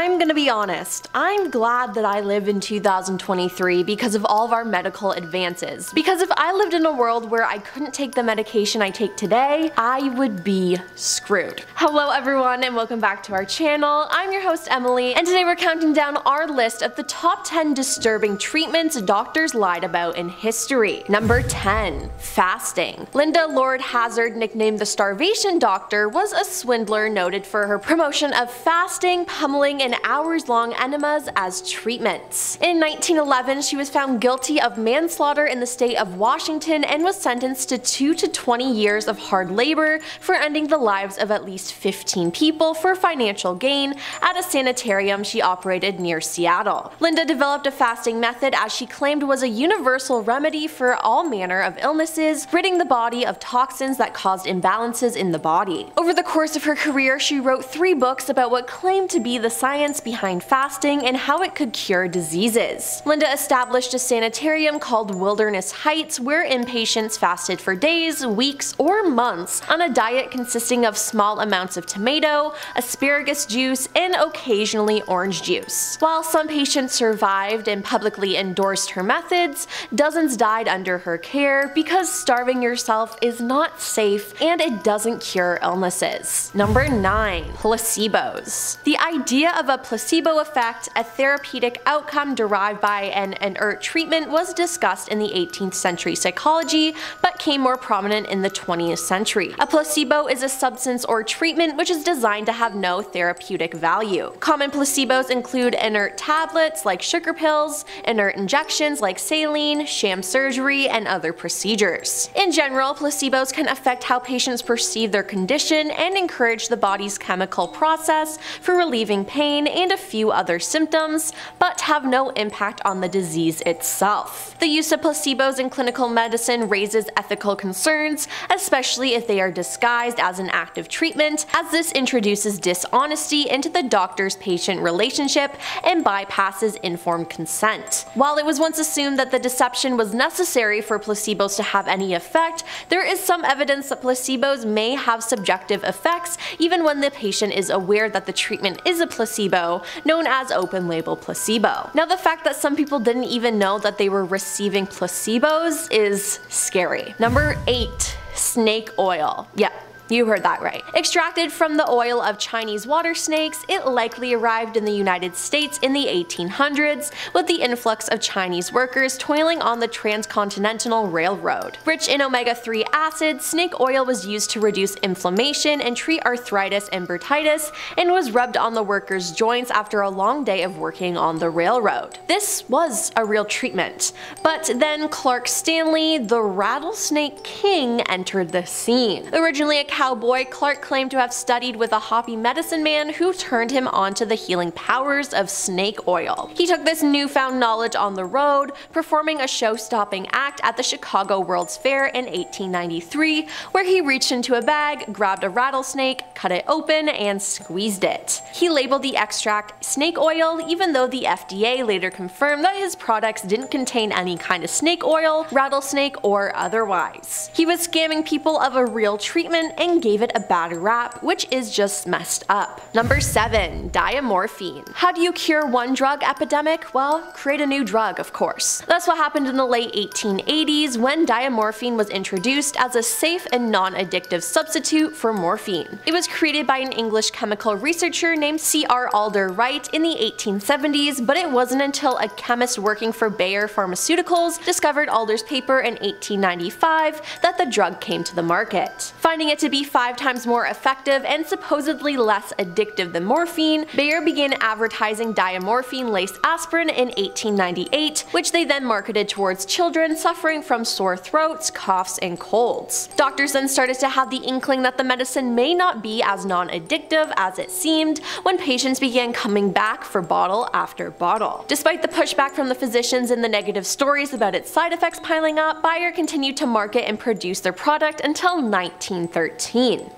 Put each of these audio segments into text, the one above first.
I'm gonna be honest, I'm glad that I live in 2023 because of all of our medical advances. Because if I lived in a world where I couldn't take the medication I take today, I would be screwed. Hello everyone and welcome back to our channel. I'm your host Emily and today we're counting down our list of the top 10 disturbing treatments doctors lied about in history. Number 10. Fasting. Linda Lord Hazzard, nicknamed the Starvation Doctor, was a swindler noted for her promotion of fasting, pummeling, and hours-long enemas as treatments. In 1911, she was found guilty of manslaughter in the state of Washington and was sentenced to 2 to 20 years of hard labor for ending the lives of at least 15 people for financial gain at a sanitarium she operated near Seattle. Linda developed a fasting method as she claimed was a universal remedy for all manner of illnesses, ridding the body of toxins that caused imbalances in the body. Over the course of her career, she wrote three books about what claimed to be the science behind fasting and how it could cure diseases. Linda established a sanitarium called Wilderness Heights where inpatients fasted for days, weeks, or months on a diet consisting of small amounts of tomato, asparagus juice, and occasionally orange juice. While some patients survived and publicly endorsed her methods, dozens died under her care because starving yourself is not safe and it doesn't cure illnesses. Number 9. Placebos. The idea of a placebo effect, a therapeutic outcome derived by an inert treatment, was discussed in the 18th century psychology, but came more prominent in the 20th century. A placebo is a substance or treatment which is designed to have no therapeutic value. Common placebos include inert tablets like sugar pills, inert injections like saline, sham surgery, and other procedures. In general, placebos can affect how patients perceive their condition and encourage the body's chemical process for relieving pain and a few other symptoms, but have no impact on the disease itself. The use of placebos in clinical medicine raises ethical concerns, especially if they are disguised as an active treatment, as this introduces dishonesty into the doctor's-patient relationship and bypasses informed consent. While it was once assumed that the deception was necessary for placebos to have any effect, there is some evidence that placebos may have subjective effects even when the patient is aware that the treatment is a placebo, known as open label placebo. Now the fact that some people didn't even know that they were receiving placebos is scary. Number 8. Snake oil. Yeah, you heard that right. Extracted from the oil of Chinese water snakes, it likely arrived in the United States in the 1800s with the influx of Chinese workers toiling on the transcontinental railroad. Rich in omega-3 acids, snake oil was used to reduce inflammation and treat arthritis and bursitis and was rubbed on the workers' joints after a long day of working on the railroad. This was a real treatment. But then Clark Stanley, the rattlesnake king, entered the scene. Originally a cowboy, Clark claimed to have studied with a Hopi medicine man who turned him on to the healing powers of snake oil. He took this newfound knowledge on the road, performing a show-stopping act at the Chicago World's Fair in 1893, where he reached into a bag, grabbed a rattlesnake, cut it open, and squeezed it. He labeled the extract snake oil, even though the FDA later confirmed that his products didn't contain any kind of snake oil, rattlesnake, or otherwise. He was scamming people of a real treatment and and gave it a bad rap, which is just messed up. Number 7. Diamorphine. How do you cure one drug epidemic? Well, create a new drug, of course. That's what happened in the late 1880s when diamorphine was introduced as a safe and non-addictive substitute for morphine. It was created by an English chemical researcher named C.R. Alder Wright in the 1870s, but it wasn't until a chemist working for Bayer Pharmaceuticals discovered Alder's paper in 1895 that the drug came to the market. Finding it to be five times more effective and supposedly less addictive than morphine, Bayer began advertising diamorphine-laced aspirin in 1898, which they then marketed towards children suffering from sore throats, coughs, and colds. Doctors then started to have the inkling that the medicine may not be as non-addictive as it seemed when patients began coming back for bottle after bottle. Despite the pushback from the physicians and the negative stories about its side effects piling up, Bayer continued to market and produce their product until 1913.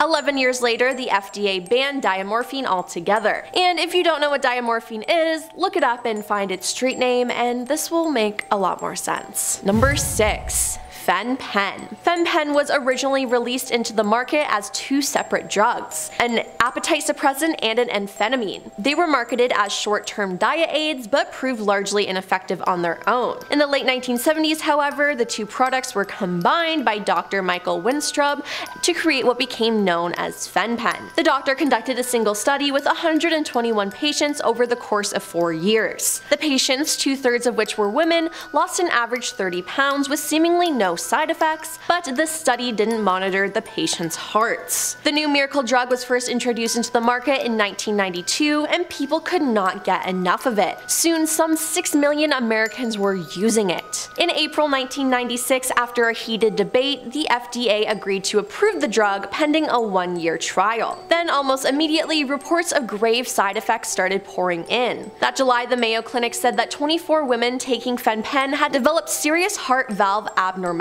11 years later, the FDA banned diamorphine altogether. And if you don't know what diamorphine is, look it up and find its street name and this will make a lot more sense. Number 6 Fen-Phen. Fen-Phen was originally released into the market as two separate drugs, an appetite suppressant and an amphetamine. They were marketed as short-term diet aids but proved largely ineffective on their own. In the late 1970s, however, the two products were combined by Dr. Michael Weintraub to create what became known as Fen-Phen. The doctor conducted a single study with 121 patients over the course of four years. The patients, two-thirds of which were women, lost an average 30 pounds with seemingly no side effects, but the study didn't monitor the patients' hearts. The new miracle drug was first introduced into the market in 1992 and people could not get enough of it. Soon some 6 million Americans were using it. In April 1996, after a heated debate, the FDA agreed to approve the drug pending a one-year trial. Then almost immediately, reports of grave side effects started pouring in. That July, the Mayo Clinic said that 24 women taking Fen-Phen had developed serious heart valve abnormalities.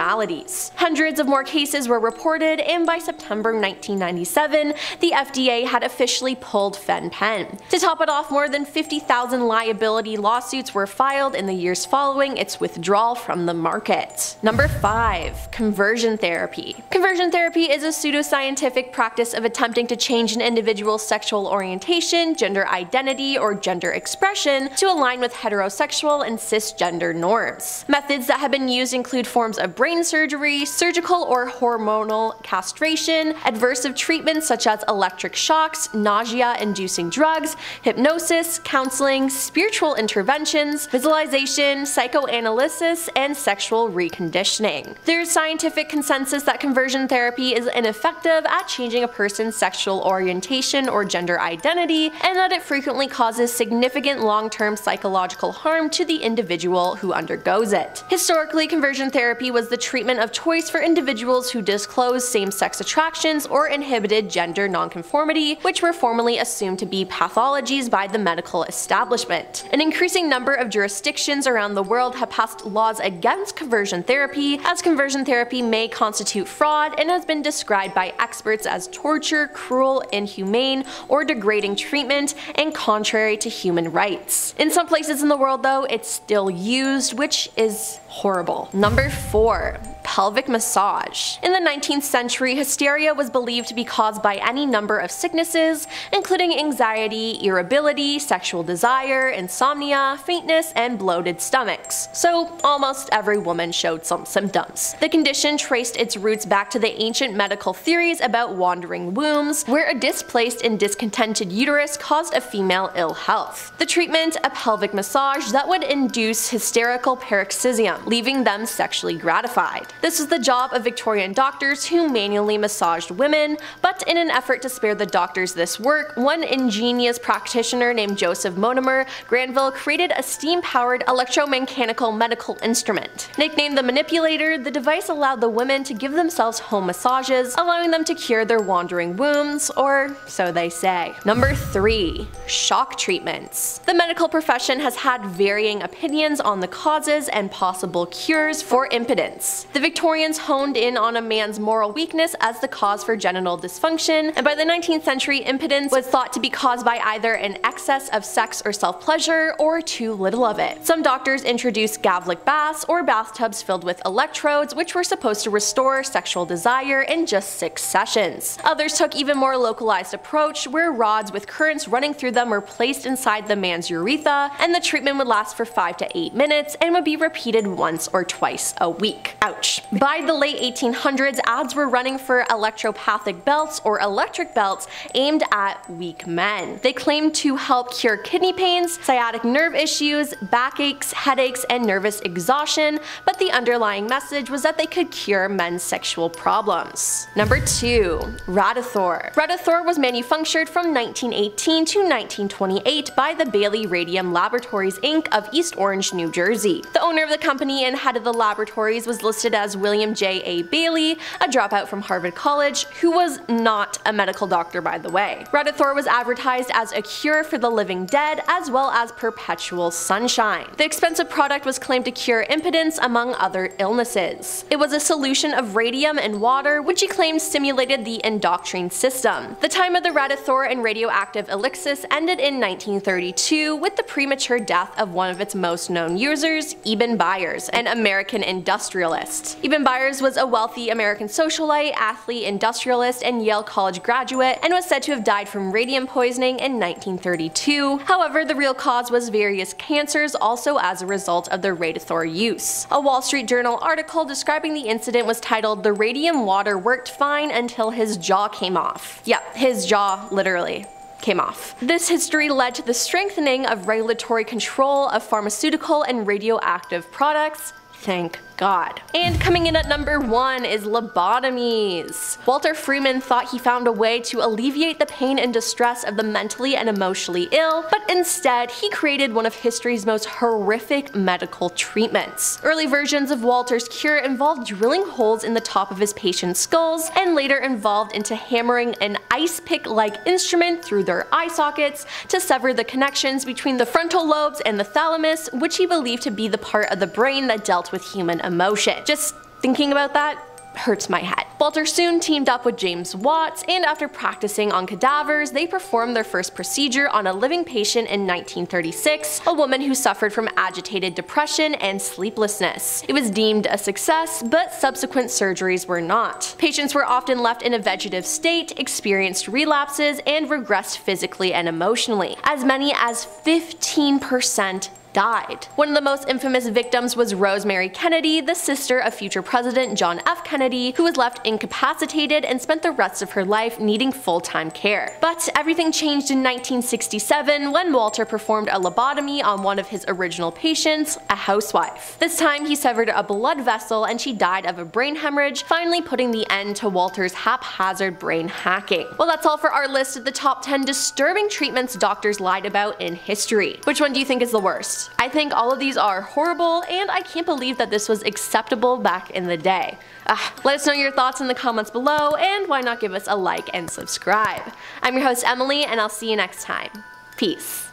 Hundreds of more cases were reported, and by September 1997, the FDA had officially pulled Fen-Phen. To top it off, more than 50,000 liability lawsuits were filed in the years following its withdrawal from the market. Number 5. Conversion Therapy Conversion therapy is a pseudoscientific practice of attempting to change an individual's sexual orientation, gender identity, or gender expression to align with heterosexual and cisgender norms. Methods that have been used include forms of brain surgery, surgical or hormonal castration, adversive treatments such as electric shocks, nausea-inducing drugs, hypnosis, counseling, spiritual interventions, visualization, psychoanalysis, and sexual reconditioning. There's scientific consensus that conversion therapy is ineffective at changing a person's sexual orientation or gender identity, and that it frequently causes significant long-term psychological harm to the individual who undergoes it. Historically, conversion therapy was the treatment of choice for individuals who disclose same-sex attractions or inhibited gender nonconformity, which were formerly assumed to be pathologies by the medical establishment. An increasing number of jurisdictions around the world have passed laws against conversion therapy, as conversion therapy may constitute fraud and has been described by experts as torture, cruel, inhumane, or degrading treatment, and contrary to human rights. In some places in the world though, it's still used, which is horrible. Number 4 pelvic massage. In the 19th century, hysteria was believed to be caused by any number of sicknesses, including anxiety, irritability, sexual desire, insomnia, faintness, and bloated stomachs. So almost every woman showed some symptoms. The condition traced its roots back to the ancient medical theories about wandering wombs, where a displaced and discontented uterus caused a female ill health. The treatment, a pelvic massage that would induce hysterical paroxysm, leaving them sexually gratified. This was the job of Victorian doctors who manually massaged women, but in an effort to spare the doctors this work, one ingenious practitioner named Joseph Mortimer Granville created a steam-powered electromechanical medical instrument. Nicknamed the manipulator, the device allowed the women to give themselves home massages, allowing them to cure their wandering wombs, or so they say. Number 3. Shock treatments. The medical profession has had varying opinions on the causes and possible cures for impotence. The Victorians honed in on a man's moral weakness as the cause for genital dysfunction, and by the 19th century impotence was thought to be caused by either an excess of sex or self-pleasure or too little of it. Some doctors introduced galvanic baths or bathtubs filled with electrodes which were supposed to restore sexual desire in just six sessions. Others took even more localized approach where rods with currents running through them were placed inside the man's urethra and the treatment would last for 5 to 8 minutes and would be repeated once or twice a week. Ouch. By the late 1800s, ads were running for electropathic belts or electric belts aimed at weak men. They claimed to help cure kidney pains, sciatic nerve issues, backaches, headaches, and nervous exhaustion, but the underlying message was that they could cure men's sexual problems. Number 2. Radithor Radithor was manufactured from 1918 to 1928 by the Bailey Radium Laboratories Inc. of East Orange, New Jersey. The owner of the company and head of the laboratories was listed as William J. A. Bailey, a dropout from Harvard College, who was not a medical doctor by the way. Radithor was advertised as a cure for the living dead as well as perpetual sunshine. The expensive product was claimed to cure impotence among other illnesses. It was a solution of radium and water which he claimed stimulated the endocrine system. The time of the Radithor and radioactive elixir ended in 1932 with the premature death of one of its most known users, Eben Byers, an American industrialist. Eben Byers was a wealthy American socialite, athlete, industrialist, and Yale College graduate, and was said to have died from radium poisoning in 1932. However, the real cause was various cancers, also as a result of the Radithor use. A Wall Street Journal article describing the incident was titled, The Radium Water Worked Fine Until His Jaw Came Off. Yep, his jaw, literally came off. This history led to the strengthening of regulatory control of pharmaceutical and radioactive products, thank God. And coming in at number one is lobotomies. Walter Freeman thought he found a way to alleviate the pain and distress of the mentally and emotionally ill, but instead he created one of history's most horrific medical treatments. Early versions of Walter's cure involved drilling holes in the top of his patient's skulls, and later involved into hammering an ice pick-like instrument through their eye sockets to sever the connections between the frontal lobes and the thalamus, which he believed to be the part of the brain that dealt with human emotion. Just thinking about that hurts my head. Walter soon teamed up with James Watts, and after practicing on cadavers, they performed their first procedure on a living patient in 1936, a woman who suffered from agitated depression and sleeplessness. It was deemed a success, but subsequent surgeries were not. Patients were often left in a vegetative state, experienced relapses, and regressed physically and emotionally. As many as 15% died. One of the most infamous victims was Rosemary Kennedy, the sister of future President John F. Kennedy, who was left incapacitated and spent the rest of her life needing full-time care. But everything changed in 1967 when Walter performed a lobotomy on one of his original patients, a housewife. This time he severed a blood vessel and she died of a brain hemorrhage, finally putting the end to Walter's haphazard brain hacking. Well that's all for our list of the top 10 disturbing treatments doctors lied about in history. Which one do you think is the worst? I think all of these are horrible and I can't believe that this was acceptable back in the day. Uh, let us know your thoughts in the comments below and why not give us a like and subscribe. I'm your host Emily and I'll see you next time. Peace.